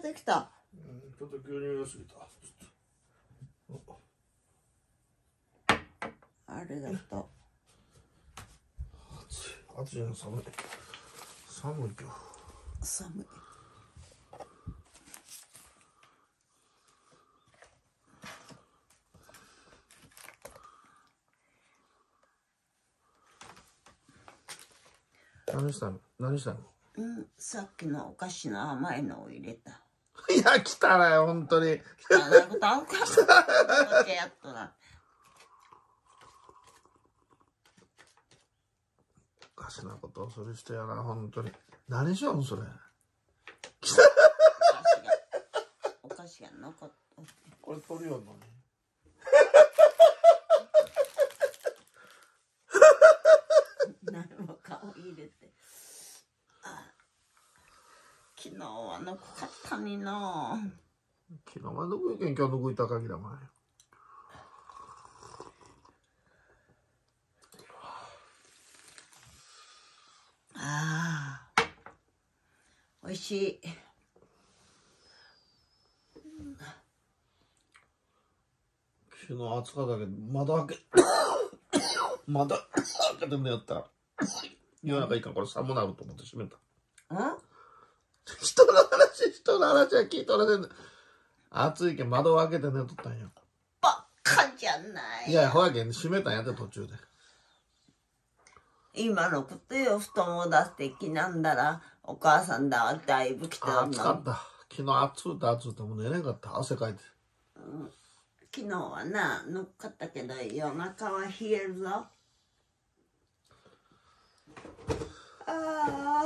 出てきた。うんちょっと牛乳良すぎた。ありがと暑い暑いの寒い。寒い今寒い。何したの？何したの？うんさっきのお菓子の甘いのを入れたいや来たなよ本当に。あなことあるかやっとな。おかしなことをする人やな本当に。何しよんそれ。お菓子がお菓子が残っとこれ取るよんのに何も顔入れて。あ昨日は残かったにの昨日までどこ行けん？今日どこ行ったかきだ前ああおいしい。昨日暑かったけど窓開け 窓開けて寝よったら夜中いかん。これ寒なると思って閉めた。うん？人の話は聞いとらせん暑いけん窓を開けて寝とったんよ。ばっかじゃない。いやほやけん閉めたんやって途中で。今のことよ布団を出してきなんだらお母さんだだいぶ来てあるの。暑かった。昨日暑うて暑うてもう寝れんかった。汗かいて。昨日はな乗っかったけど夜中は冷えるぞ。あああ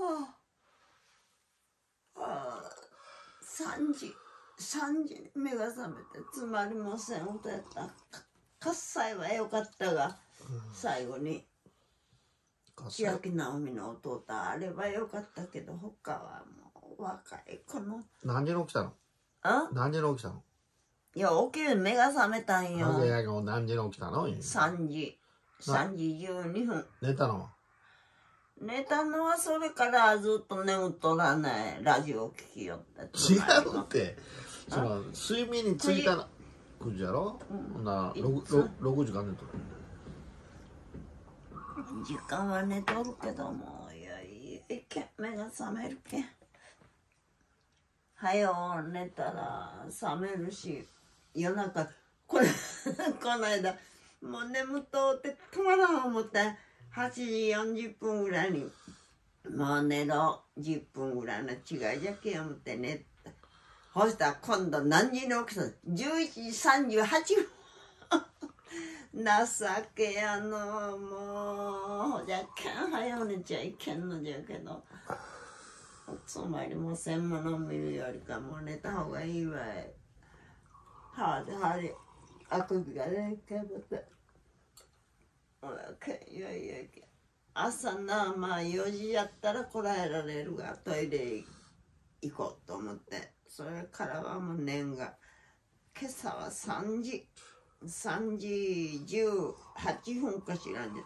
あ3時3時に目が覚めてつまりもせん。音やった。か喝采はよかったが、最後に千秋直美の弟あればよかったけど他はもう若い子の。何時に起きたの？あ？何時に起きたの？いや起きる目が覚めたんよ。何時に起きたの3時3時12分寝たのは寝たのはそれからずっと眠っとらないラジオを聞きよった違うって。その睡眠についたの9時やろ、ほんなら 6, 6時間寝とる。時間は寝とるけどもいやいい。けん目が覚めるけん。はよ寝たら覚めるし夜中これ この間もう眠っとって止まらん思って8時40分ぐらいにもう寝ろ。10分ぐらいの違いじゃけ思って寝たそしたら今度何時に起きた？11時38分情けやのもう。じゃけん早寝ちゃいけんのじゃけど。つまりもう専門の見るよりかもう寝た方がいいわい。はではであくびがねけぶっていやいやけん朝なまあ4時やったらこらえられるがトイレ行こうと思って。それからはもう念が今朝は3時3時18分かしらんで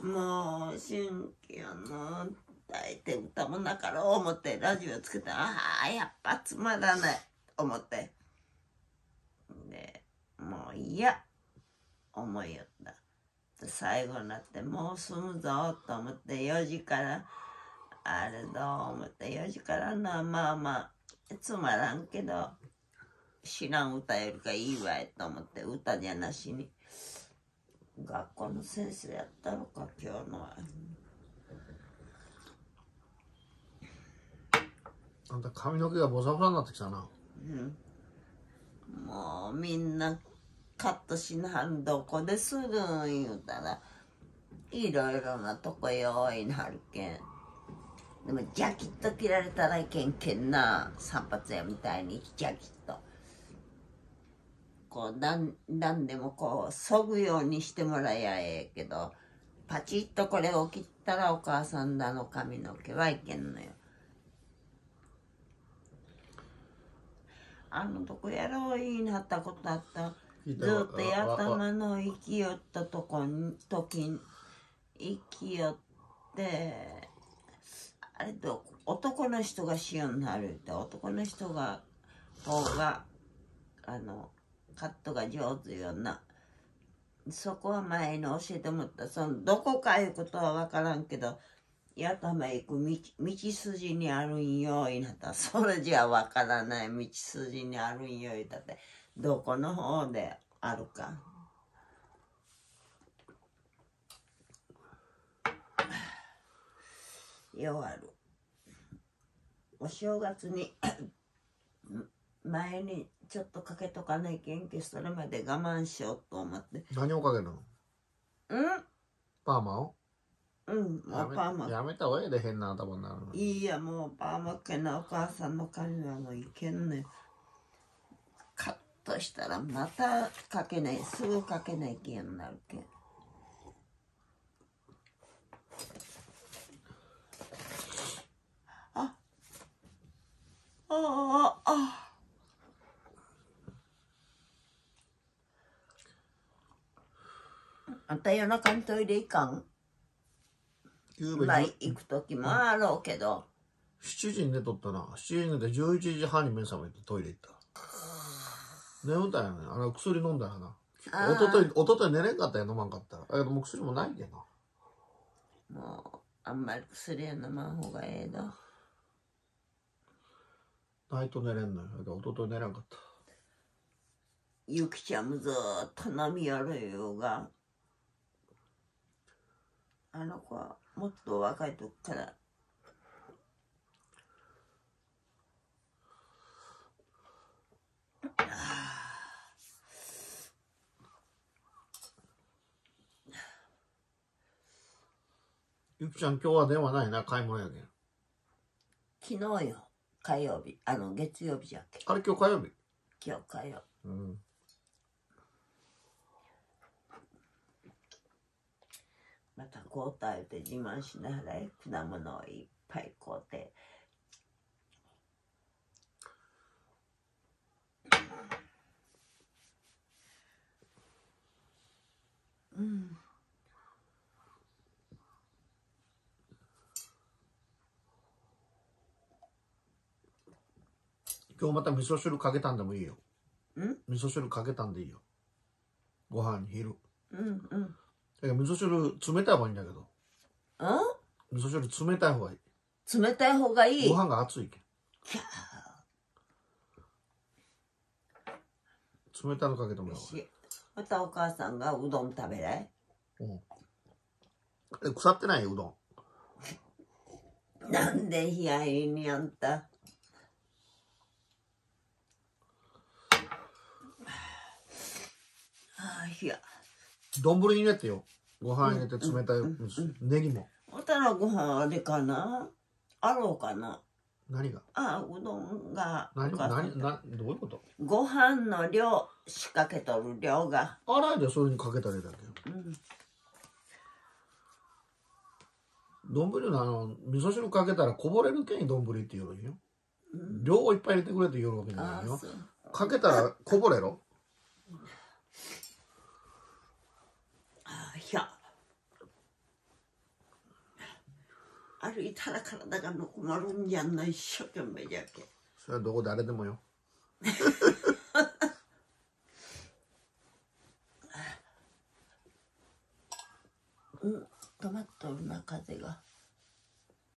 もう新規やな大体歌もなかろう思ってラジオつけてああやっぱつまらない思って。でもういや思いよった。で最後になってもう済むぞと思って4時からあれどう思って4時からなまあまあつまらんけど知らん歌よりかいいわいと思って歌じゃなしに学校の先生やったのか今日のは。あんた髪の毛がボサボサになってきたな。うん。もうみんなカットしなはるどこでするん言うたらいろいろなとこ用意なるけん。でもジャキッと切られたらいけんけんな散髪屋みたいにジャキッとこうなんなんでもこうそぐようにしてもらえやええけどパチッとこれを切ったらお母さんだの髪の毛はいけんのよ。あのとこやろういいなったことあった。ずっとわわ頭の生きよったとこに時に生きよってあれと男の人が塩になるって男の人が方があのカットが上手よなそこは前に教えてもらったそのどこかいうことは分から。んけどやたま行く道道筋にあるんよいなったそれじゃ分からない。道筋にあるんよいだって。どこの方であるか。ようある。お正月に 前にちょっとかけとかないけんけそれまで我慢しようと思って。何をかけるの？うん？パーマを？うんもうパーマ。やめた方がいいで変な頭になるの。いいやもうパーマけなお母さんの髪はもういけんね。カットしたらまたかけないすぐかけないけんなるけん。ああああ。あんた夜中にトイレ行かん？まあ行く時もあろうけど、7時に寝とったな。7時に寝て11時半に目覚めてトイレ行った眠たんやね。あの薬飲んだらな。あー。おとといおととい寝れんかったよ飲まんかったら。だけどもう薬もないけんな。もうあんまり薬は飲まん方がええだないと寝れんのよ。だからおととい寝れんかった。ゆきちゃんもずーっと飲みよるよが。あの子はもっと若い時からゆきちゃん今日は電話ないな。買い物やけん。昨日よ。火曜日。あの月曜日じゃっけ。あれ今日火曜日？今日火曜。うん。また交代で自慢しながら果物をいっぱい買うて今日また味噌汁かけたんでもいいよ。うん？味噌汁かけたんでいいよ。ご飯に昼。うんうん。味噌汁冷たい方がいいんだけど。う味噌汁冷たい方がいい。ん冷たい方がいい？ご飯が熱いけん。冷たいのかけてもらう。しまたお母さんがうどん食べないうん。え腐ってないようどん。なんで冷やいにあんたああいや。丼に入れてよ。ご飯入れて冷たいネギも。おたらご飯あれかな？あろうかな？何が？あうどんが。何何などういうこと？ご飯の量仕掛けとる量が。洗いでそれにかけたらいいだけよ。うん。丼のあの味噌汁かけたらこぼれるけん丼って言うのよ。うん。量をいっぱい入れてくれって言うわけじゃないよ。かけたらこぼれろあいや。歩いたら体がのこまるんじゃんない一生懸命じゃけ。それはどこ誰でもよ。うん。止まっとるな風が